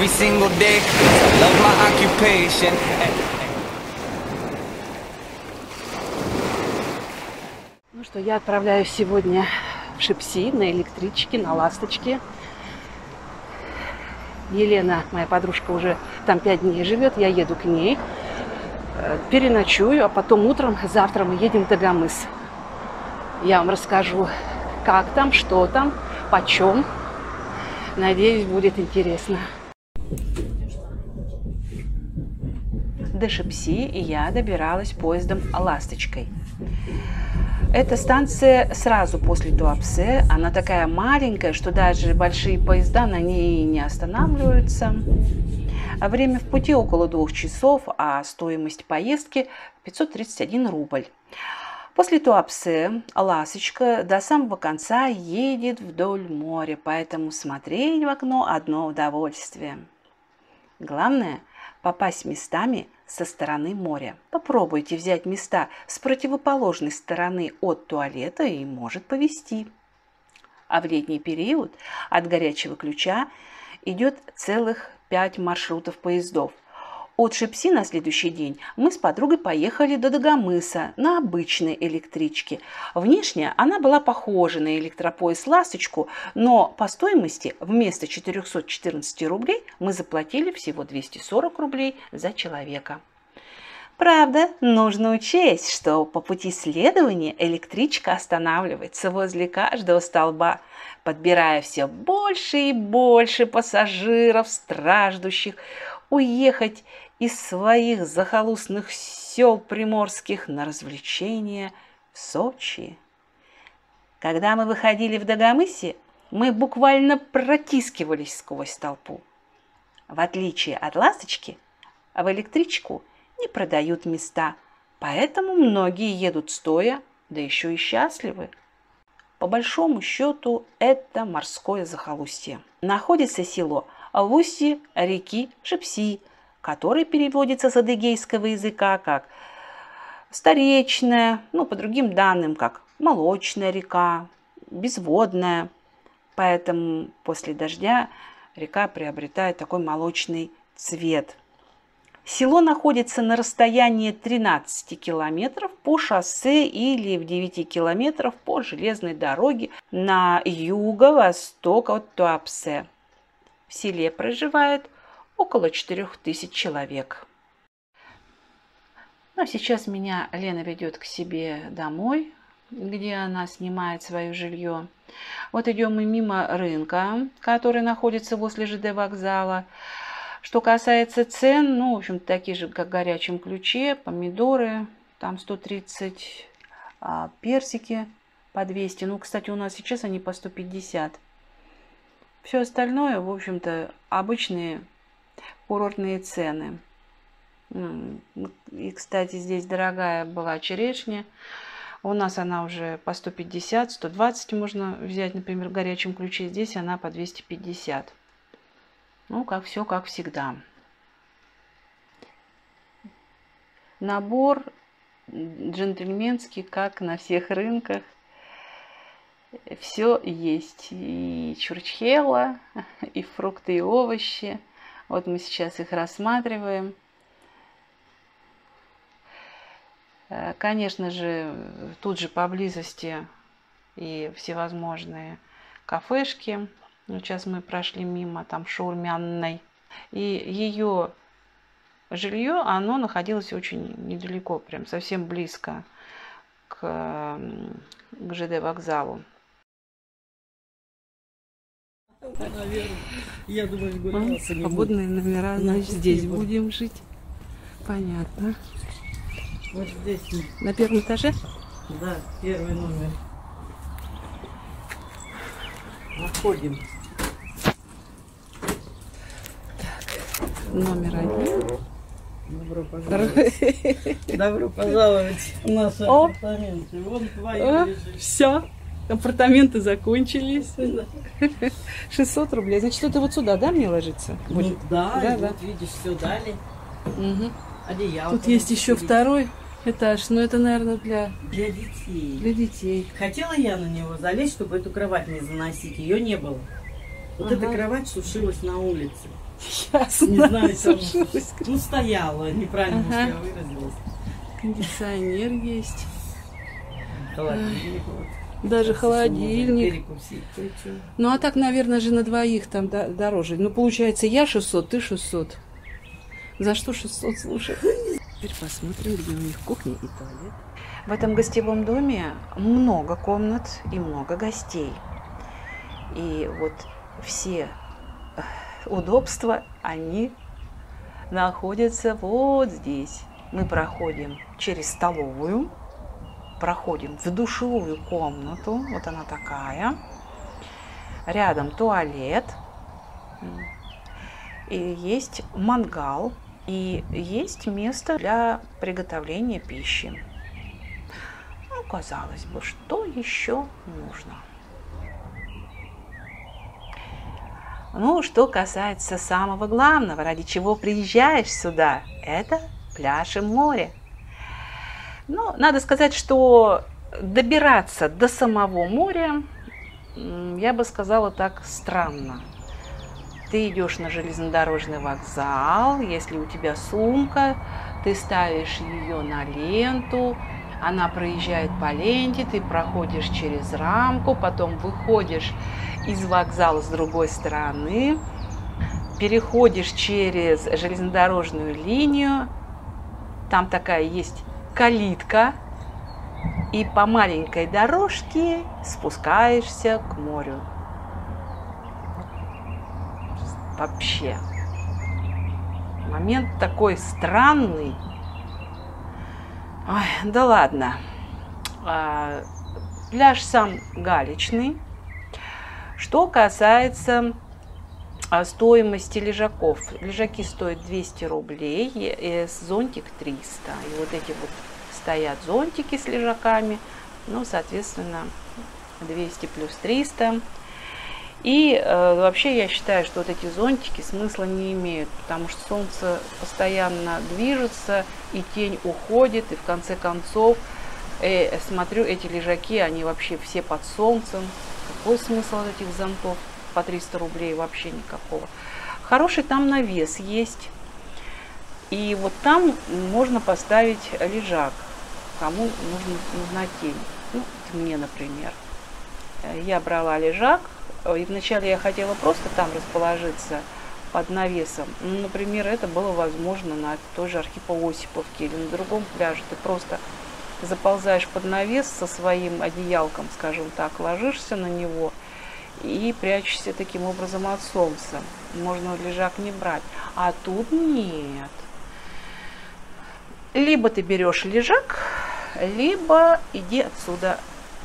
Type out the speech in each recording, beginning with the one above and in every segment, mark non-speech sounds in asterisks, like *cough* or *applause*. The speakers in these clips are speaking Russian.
every single day. love my occupation. Ну что, я отправляюсь сегодня в Шипси на электричке, на ласточке. Елена, моя подружка, уже там пять дней живет, я еду к ней, э, переночую, а потом утром, завтра мы едем в Дагомыс. Я вам расскажу, как там, что там, почем. Надеюсь, будет интересно. До Шипси я добиралась поездом «Ласточкой». Эта станция сразу после Туапсе. Она такая маленькая, что даже большие поезда на ней не останавливаются. А время в пути около двух часов, а стоимость поездки 531 рубль. После Туапсе Ласочка до самого конца едет вдоль моря, поэтому смотреть в окно одно удовольствие. Главное – попасть местами со стороны моря. Попробуйте взять места с противоположной стороны от туалета и может повести. А в летний период от горячего ключа идет целых пять маршрутов поездов. От Шипси на следующий день мы с подругой поехали до Дагомыса на обычной электричке. Внешне она была похожа на электропоезд «Ласточку», но по стоимости вместо 414 рублей мы заплатили всего 240 рублей за человека. Правда, нужно учесть, что по пути следования электричка останавливается возле каждого столба, подбирая все больше и больше пассажиров, страждущих, уехать из своих захолустных сел приморских на развлечения в Сочи. Когда мы выходили в Дагомысе, мы буквально протискивались сквозь толпу. В отличие от «Ласточки», в электричку не продают места, поэтому многие едут стоя, да еще и счастливы. По большому счету, это морское захолустье. Находится село в устье реки Шипси, который переводится с адыгейского языка как старечная, ну, по другим данным, как молочная река, безводная. Поэтому после дождя река приобретает такой молочный цвет. Село находится на расстоянии 13 километров по шоссе или в 9 километров по железной дороге на юго-восток от Туапсе. В селе проживает около 4000 человек. Ну, а сейчас меня Лена ведет к себе домой, где она снимает свое жилье. Вот идем мы мимо рынка, который находится возле ЖД вокзала. Что касается цен, ну, в общем такие же, как в горячем ключе, помидоры, там 130, а персики по 200. Ну, кстати, у нас сейчас они по 150. Все остальное, в общем-то, обычные курортные цены. И, кстати, здесь дорогая была черешня. У нас она уже по 150, 120 можно взять, например, в горячем ключе. Здесь она по 250. Ну, как все, как всегда. Набор джентльменский, как на всех рынках. Все есть. И чурчхела, *laughs* и фрукты, и овощи. Вот мы сейчас их рассматриваем. Э, конечно же, тут же поблизости и всевозможные кафешки. Ну, сейчас мы прошли мимо там шаурмянной. И ее жилье, оно находилось очень недалеко, прям совсем близко к, к ЖД вокзалу. Я думаю, гулялся не Свободные номера, значит, здесь будем жить. Понятно. Вот здесь, На первом этаже? да, первый номер. Находим. Номер один. Добро пожаловать. Добро пожаловать в наши апартаменты. Вон твои лежит. все. Апартаменты закончились. *laughs* 600 рублей. Значит, это вот сюда, да, мне ложится? Ну, Будет? да, Да, и да. вот видишь, все дали. Мгм. Одеяло. Тут есть еще второй этаж. Ну, это, наверное, для, Для детей. для детей. Хотела я на него залезть, чтобы эту кровать не заносить. Ее не было. Вот Ага. эта кровать сушилась на улице. Ясно. Не знаю, там, Сушилась. ну стояла, неправильно Ага. может, я выразилась. Кондиционер есть. Холодильник вот. Даже холодильник. Ну, а так, наверное, же на двоих там до- дороже. Ну, получается, я 600, ты 600. За что 600, слушай? Теперь посмотрим, где у них кухня и туалет. В этом гостевом доме много комнат и много гостей. И вот все э, удобства, они находятся вот здесь. Мы проходим через столовую, проходим в душевую комнату, вот она такая. Рядом туалет, и есть мангал, и есть место для приготовления пищи. Ну, казалось бы, что еще нужно? Ну, что касается самого главного, ради чего приезжаешь сюда, это пляж и море. Ну, надо сказать, что добираться до самого моря, я бы сказала так, странно. Ты идешь на железнодорожный вокзал, если у тебя сумка, ты ставишь ее на ленту, она проезжает по ленте, ты проходишь через рамку, потом выходишь из вокзала с другой стороны, переходишь через железнодорожную линию, там такая есть калитка, и по маленькой дорожке спускаешься к морю. Вообще. Момент такой странный. Ой, да ладно. А, пляж сам галечный. Что касается а, стоимости лежаков. Лежаки стоят 200 рублей, и зонтик 300. И вот эти вот стоят зонтики с лежаками, ну, соответственно, 200 плюс 300. И э, вообще я считаю, что вот эти зонтики смысла не имеют, потому что солнце постоянно движется, и тень уходит, и в конце концов, э, смотрю, эти лежаки, они вообще все под солнцем. Какой смысл от этих зонтов? По 300 рублей вообще никакого. Хороший там навес есть. И вот там можно поставить лежак, кому нужна, нужна тень. Ну, мне, например. Э, Я брала лежак, и вначале я хотела просто там расположиться под навесом. Ну, например, это было возможно на той же Архипо-Осиповке или на другом пляже. Ты просто заползаешь под навес со своим одеялком, скажем так, ложишься на него и прячешься таким образом от солнца. Можно лежак не брать. А тут нет. Либо ты берешь лежак, либо иди отсюда,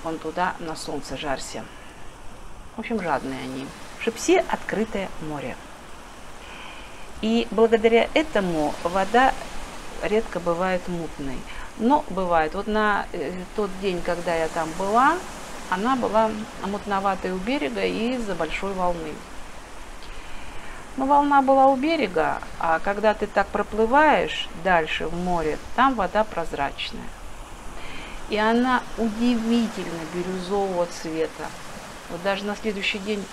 вон туда, на солнце жарься. В общем, жадные они. Шипсе – открытое море. И благодаря этому вода редко бывает мутной. Но бывает. Вот на э, тот день, когда я там была, она была мутноватой у берега из-за большой волны. Но волна была у берега, а когда ты так проплываешь дальше в море, там вода прозрачная. И она удивительно бирюзового цвета. Вот даже на следующий день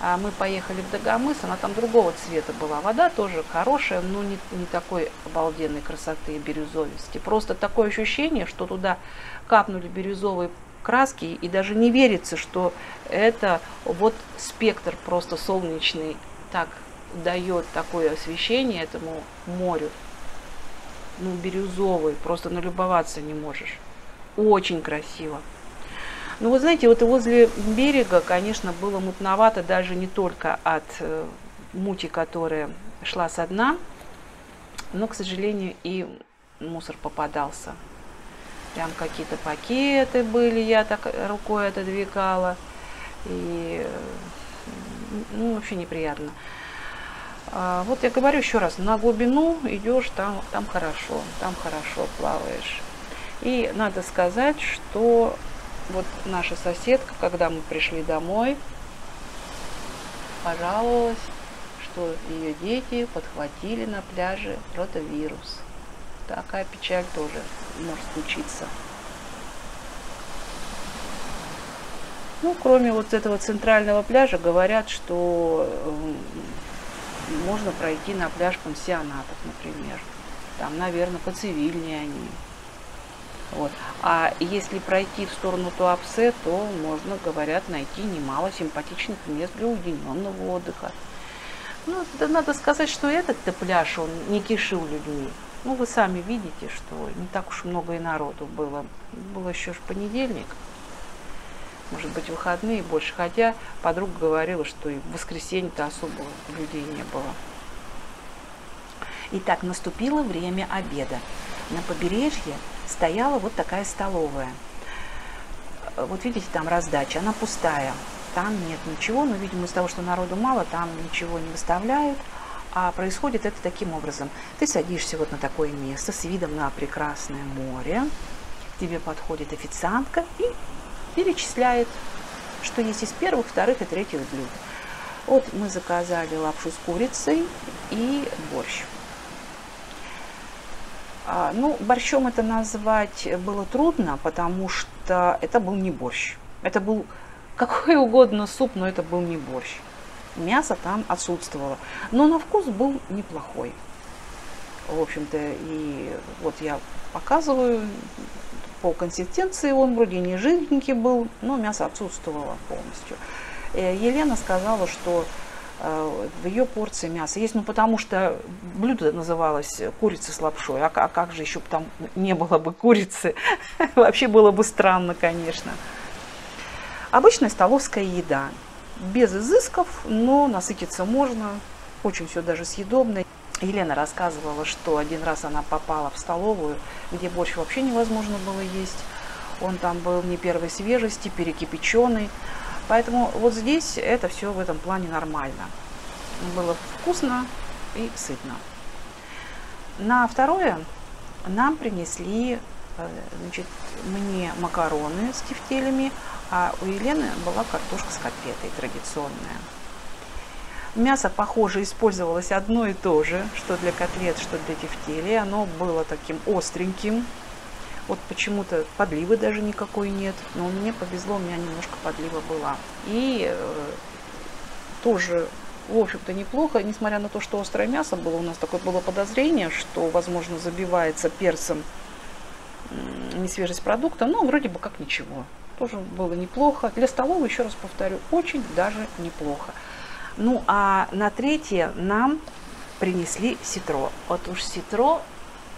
а, мы поехали в Дагомыс, она там другого цвета была. Вода тоже хорошая, но не, не такой обалденной красоты и бирюзовости. Просто такое ощущение, что туда капнули бирюзовые краски, и даже не верится, что это вот спектр просто солнечный так дает такое освещение этому морю. Ну, бирюзовый, просто налюбоваться не можешь. Очень красиво. Ну, вы знаете, вот возле берега, конечно, было мутновато даже не только от э, мути, которая шла со дна, но, к сожалению, и мусор попадался. Прям какие-то пакеты были, я так рукой отодвигала. И, ну, вообще неприятно. А, вот я говорю еще раз, на глубину идешь, там, там хорошо, там хорошо плаваешь. И надо сказать, что вот наша соседка, когда мы пришли домой, пожаловалась, что ее дети подхватили на пляже ротавирус. такая печаль тоже может случиться. Ну, кроме вот этого центрального пляжа, говорят, что можно пройти на пляж пансионатов, например. Там, наверное, поцивильнее они. Вот. А если пройти в сторону Туапсе, то можно, говорят, найти немало симпатичных мест для уединенного отдыха. Ну, да надо сказать, что этот-то пляж, он не кишил людьми. Ну, вы сами видите, что не так уж много и народу было. Было еще ж понедельник может быть, выходные больше. Хотя подруга говорила, что и в воскресенье-то особо людей не было. Итак, наступило время обеда. На побережье стояла вот такая столовая. Вот видите, там раздача, она пустая. Там нет ничего, но, видимо, из-за того, что народу мало, там ничего не выставляют. А происходит это таким образом. Ты садишься вот на такое место с видом на прекрасное море. тебе подходит официантка и перечисляет, что есть из первых, вторых и третьих блюд. Вот мы заказали лапшу с курицей и борщ. А, ну, борщом это назвать было трудно, потому что это был не борщ. Это был какой угодно суп, но это был не борщ. Мясо там отсутствовало. Но на вкус был неплохой. В общем-то, и вот я показываю по консистенции он вроде не жирненький был, но мясо отсутствовало полностью. Э, Елена сказала, что в ее порции мяса есть, ну потому что блюдо называлось курица с лапшой, а, а как же еще там не было бы курицы, *laughs* вообще было бы странно, конечно. Обычная столовская еда, без изысков, но насытиться можно, очень все даже съедобно. Елена рассказывала, что один раз она попала в столовую, где борщ вообще невозможно было есть. Он там был не первой свежести, перекипяченный. Поэтому вот здесь это все в этом плане нормально. Было вкусно и сытно. На второе нам принесли э, значит, мне макароны с тефтелями, а у Елены была картошка с котлетой традиционная. Мясо, похоже, использовалось одно и то же, что для котлет, что для тефтели. Оно было таким остреньким. Вот почему-то подливы даже никакой нет. Но мне повезло, у меня немножко подлива была. И э, тоже, в общем-то, неплохо, несмотря на то, что острое мясо было. У нас такое было подозрение, что, возможно, забивается перцем несвежесть продукта. Но вроде бы как ничего. Тоже было неплохо. Для столовой, еще раз повторю, очень даже неплохо. Ну а на третье нам принесли ситро. Вот уж ситро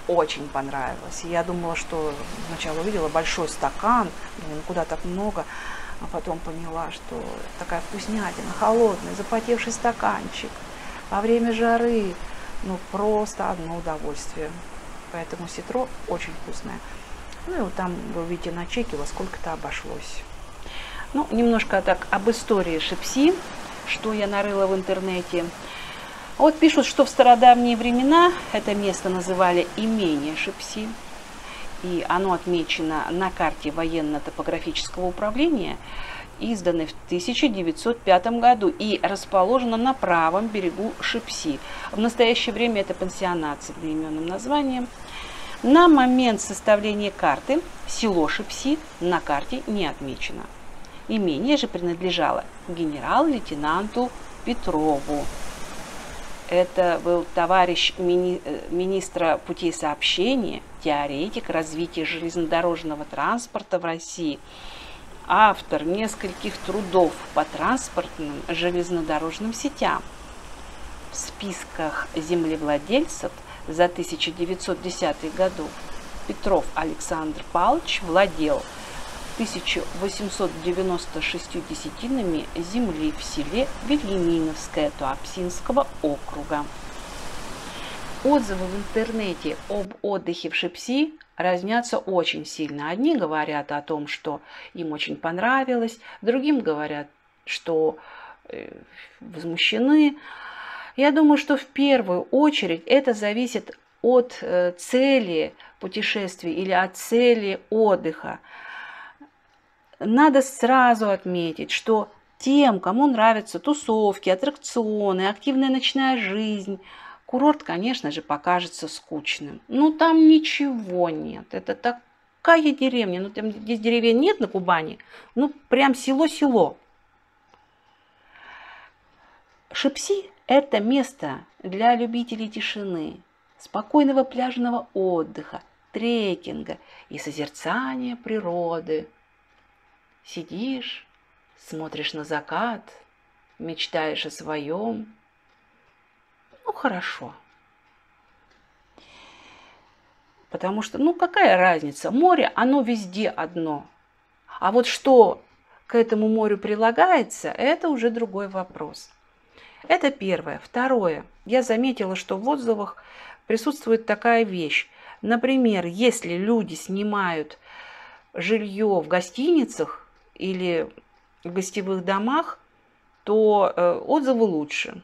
очень понравилось. Я думала, что сначала увидела большой стакан, думаю, ну куда так много, а потом поняла, что такая вкуснятина, холодный, запотевший стаканчик. Во время жары, ну просто одно удовольствие. Поэтому ситро очень вкусное. Ну и вот там вы увидите на чеке, во сколько это обошлось. Ну, немножко так об истории Шипси что я нарыла в интернете. Вот пишут, что в стародавние времена это место называли имение Шипси, и оно отмечено на карте военно-топографического управления, изданной в 1905 году и расположено на правом берегу Шипси. В настоящее время это пансионат с одноименным названием. На момент составления карты село Шипси на карте не отмечено. Имение же принадлежало генерал-лейтенанту Петрову. Это был товарищ мини, э, министра путей сообщения, теоретик развития железнодорожного транспорта в России, автор нескольких трудов по транспортным железнодорожным сетям. В списках землевладельцев за 1910 году Петров Александр Павлович владел 1896 десятинами земли в селе Вильяминовское Туапсинского округа. Отзывы в интернете об отдыхе в Шипси разнятся очень сильно. Одни говорят о том, что им очень понравилось, другим говорят, что э, возмущены. Я думаю, что в первую очередь это зависит от э, цели путешествия или от цели отдыха. Надо сразу отметить, что тем, кому нравятся тусовки, аттракционы, активная ночная жизнь, Курорт, конечно же, покажется скучным. Ну, там ничего нет. Это такая деревня. Ну, там здесь деревень нет на Кубани. Ну, прям село-село. Шипси – это место для любителей тишины, спокойного пляжного отдыха, трекинга и созерцания природы. Сидишь, смотришь на закат, мечтаешь о своем. Ну, хорошо. Потому что, ну, какая разница? Море, оно везде одно. А вот что к этому морю прилагается, это уже другой вопрос. Это первое. Второе. Я заметила, что в отзывах присутствует такая вещь. Например, если люди снимают жилье в гостиницах или в гостевых домах, то э, отзывы лучше.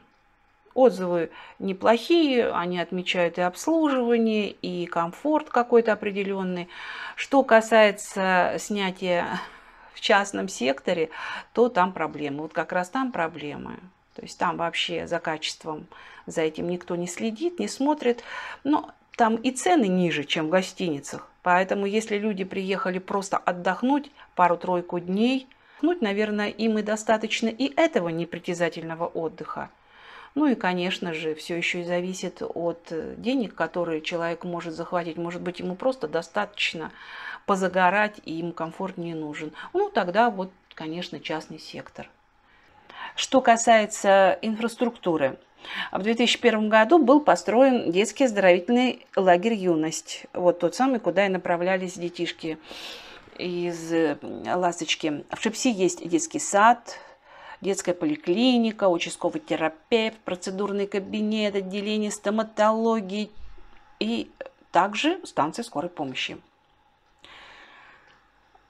Отзывы неплохие, они отмечают и обслуживание, и комфорт какой-то определенный. Что касается снятия в частном секторе, то там проблемы. Вот как раз там проблемы. То есть там вообще за качеством, за этим никто не следит, не смотрит. Но там и цены ниже, чем в гостиницах. Поэтому если люди приехали просто отдохнуть пару-тройку дней, отдохнуть, наверное, им и достаточно и этого непритязательного отдыха. Ну и, конечно же, все еще и зависит от денег, которые человек может захватить. Может быть, ему просто достаточно позагорать, и ему комфорт не нужен. Ну, тогда вот, конечно, частный сектор. Что касается инфраструктуры, в 2001 году был построен детский оздоровительный лагерь «Юность». Вот тот самый, куда и направлялись детишки из «Ласточки». В Шипси есть детский сад, детская поликлиника, участковый терапевт, процедурный кабинет, отделение стоматологии и также станция скорой помощи.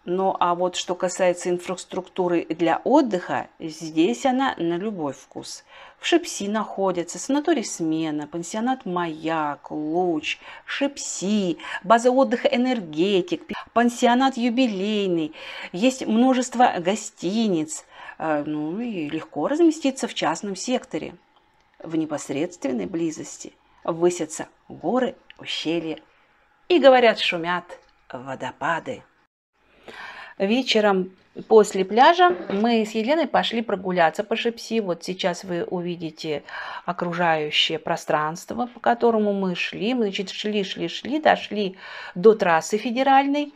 Ну а вот что касается инфраструктуры для отдыха, здесь она на любой вкус. В Шипси находятся санаторий «Смена», пансионат «Маяк», «Луч», Шипси, база отдыха «Энергетик», пансионат «Юбилейный». Есть множество гостиниц. Э, ну и легко разместиться в частном секторе. В непосредственной близости высятся горы, ущелья и, говорят, шумят водопады. Вечером после пляжа мы с Еленой пошли прогуляться по Шипси. Вот сейчас вы увидите окружающее пространство, по которому мы шли. Мы, значит, шли, шли, шли, дошли до трассы федеральной,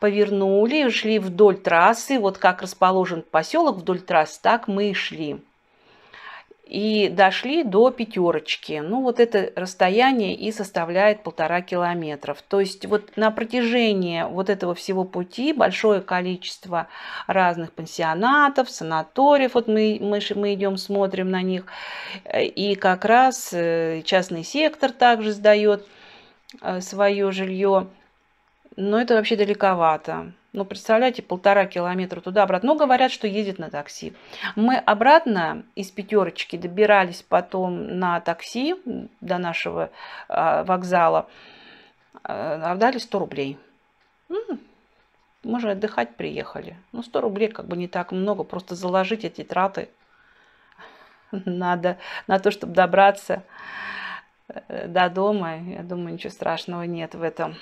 повернули, шли вдоль трассы. Вот как расположен поселок вдоль трассы, так мы и шли и дошли до пятерочки. Ну, вот это расстояние и составляет полтора километров. То есть вот на протяжении вот этого всего пути большое количество разных пансионатов, санаториев, вот мы, мы, мы идем, смотрим на них, и как раз э, частный сектор также сдает э, свое жилье. Но это вообще далековато. Ну, представляете, полтора километра туда-обратно. Ну, говорят, что ездит на такси. Мы обратно из пятерочки добирались потом на такси до нашего э, вокзала. Отдали 100 рублей. Мы же отдыхать приехали. Ну, 100 рублей как бы не так много. Просто заложить эти траты *laughs* надо на то, чтобы добраться э, до дома. Я думаю, ничего страшного нет в этом.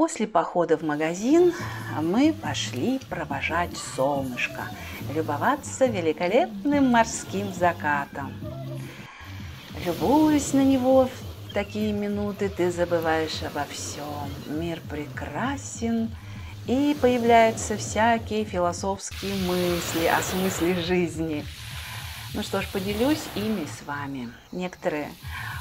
После похода в магазин мы пошли провожать солнышко, любоваться великолепным морским закатом. Любуясь на него в такие минуты, ты забываешь обо всем. Мир прекрасен, и появляются всякие философские мысли о смысле жизни. Ну что ж, поделюсь ими с вами. Некоторые,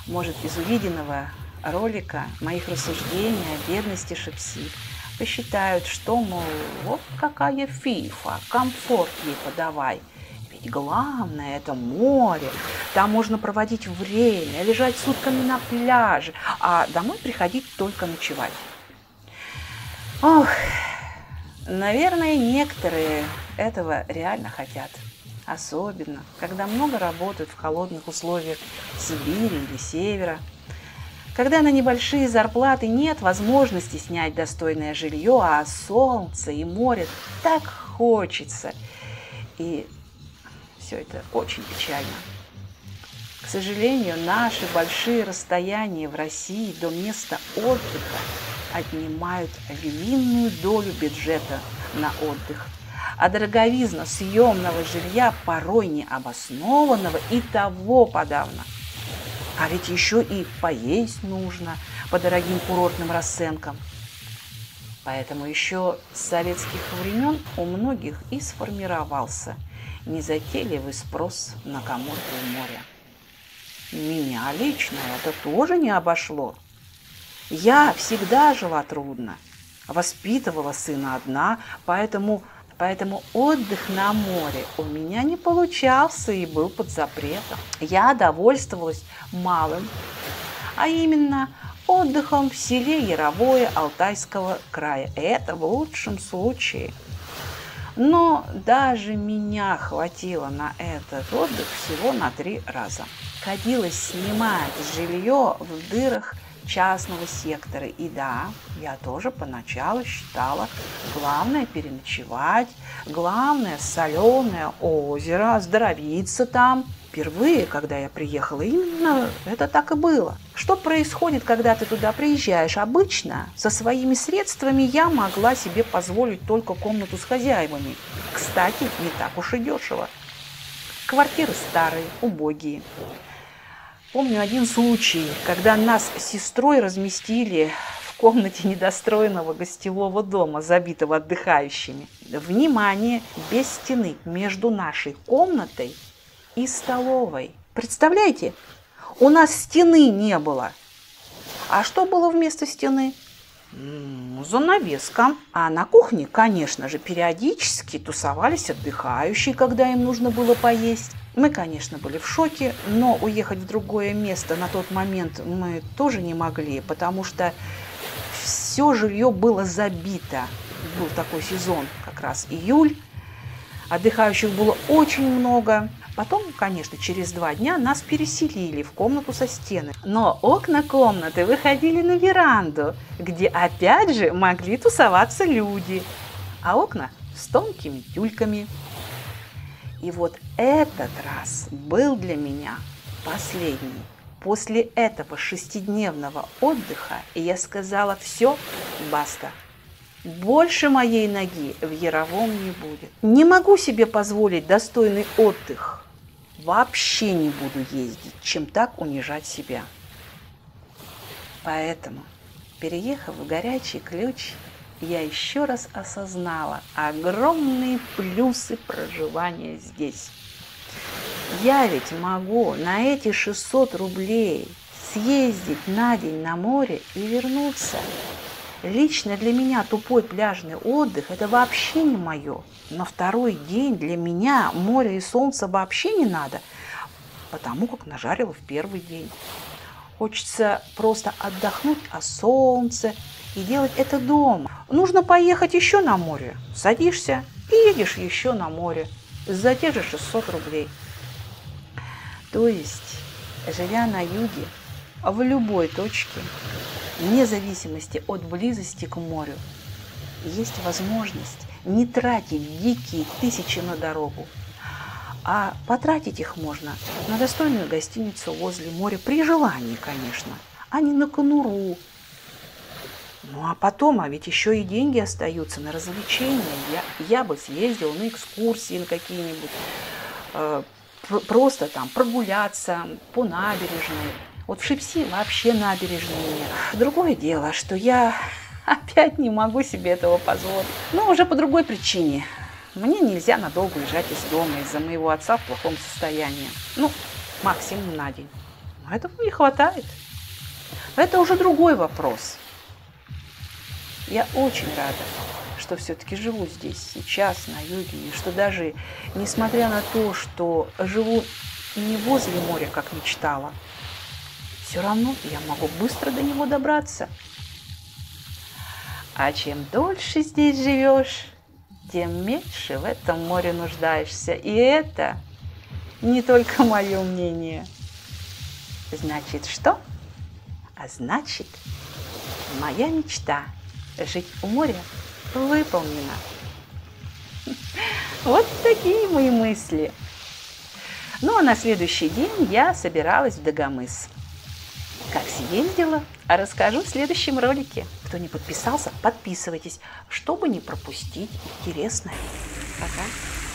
может, из увиденного ролика моих рассуждений о бедности Шипси посчитают, что, мол, вот какая фифа, комфорт ей подавай. Ведь главное – это море, там можно проводить время, лежать сутками на пляже, а домой приходить только ночевать. Ох, наверное, некоторые этого реально хотят. Особенно, когда много работают в холодных условиях Сибири или Севера – когда на небольшие зарплаты нет возможности снять достойное жилье, а солнце и море так хочется. И все это очень печально. К сожалению, наши большие расстояния в России до места отдыха отнимают львиную долю бюджета на отдых. А дороговизна съемного жилья порой необоснованного и того подавно. А ведь еще и поесть нужно по дорогим курортным расценкам. Поэтому еще с советских времен у многих и сформировался незатейливый спрос на Коморское море. Меня лично это тоже не обошло. Я всегда жила трудно, воспитывала сына одна, поэтому, поэтому отдых на море у меня не получался и был под запретом. Я довольствовалась малым, а именно отдыхом в селе Яровое Алтайского края. Это в лучшем случае. Но даже меня хватило на этот отдых всего на три раза приходилось снимать жилье в дырах частного сектора. И да, я тоже поначалу считала, главное переночевать, главное соленое озеро, оздоровиться там. Впервые, когда я приехала, именно это так и было. Что происходит, когда ты туда приезжаешь? Обычно со своими средствами я могла себе позволить только комнату с хозяевами. Кстати, не так уж и дешево. Квартиры старые, убогие. Помню один случай, когда нас с сестрой разместили в комнате недостроенного гостевого дома, забитого отдыхающими. Внимание, без стены между нашей комнатой и столовой. Представляете, у нас стены не было. А что было вместо стены? занавеска. А на кухне, конечно же, периодически тусовались отдыхающие, когда им нужно было поесть. Мы, конечно, были в шоке, но уехать в другое место на тот момент мы тоже не могли, потому что все жилье было забито. Был такой сезон, как раз июль. Отдыхающих было очень много. Потом, конечно, через два дня нас переселили в комнату со стены. Но окна комнаты выходили на веранду, где опять же могли тусоваться люди. А окна с тонкими тюльками. И вот этот раз был для меня последний. После этого шестидневного отдыха я сказала все, баста. Больше моей ноги в Яровом не будет. Не могу себе позволить достойный отдых. Вообще не буду ездить, чем так унижать себя. Поэтому, переехав в горячий ключ, я еще раз осознала огромные плюсы проживания здесь. Я ведь могу на эти 600 рублей съездить на день на море и вернуться. Лично для меня тупой пляжный отдых – это вообще не мое. На второй день для меня море и солнце вообще не надо, потому как нажарила в первый день. Хочется просто отдохнуть о солнце, и делать это дома. Нужно поехать еще на море. Садишься и едешь еще на море за те же 600 рублей. То есть, живя на юге, в любой точке, вне зависимости от близости к морю, есть возможность не тратить дикие тысячи на дорогу, а потратить их можно на достойную гостиницу возле моря при желании, конечно, а не на конуру, ну а потом, а ведь еще и деньги остаются на развлечения. Я, я бы съездила на экскурсии на какие-нибудь, э, просто там прогуляться по набережной. Вот в Шипси вообще набережные нет. Другое дело, что я *laughs* опять не могу себе этого позволить. Но уже по другой причине. Мне нельзя надолго уезжать из дома из-за моего отца в плохом состоянии. Ну, максимум на день. Но этого не хватает. Это уже другой вопрос. Я очень рада, что все-таки живу здесь сейчас, на юге, и что даже несмотря на то, что живу не возле моря, как мечтала, все равно я могу быстро до него добраться. А чем дольше здесь живешь, тем меньше в этом море нуждаешься. И это не только мое мнение. Значит, что? А значит, моя мечта – жить у моря выполнено. *laughs* Вот такие мои мысли. Ну а на следующий день я собиралась в Дагомыс. Как съездила, расскажу в следующем ролике. Кто не подписался, подписывайтесь, чтобы не пропустить интересное. Пока.